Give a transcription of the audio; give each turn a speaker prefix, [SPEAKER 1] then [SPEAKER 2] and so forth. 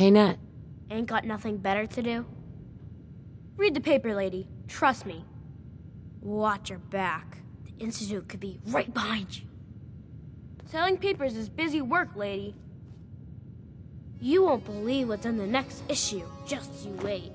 [SPEAKER 1] Hey, Nat.
[SPEAKER 2] Ain't got nothing better to do? Read the paper, lady. Trust me. Watch your back. The Institute could be right behind you. Selling papers is busy work, lady. You won't believe what's in the next issue. Just you wait.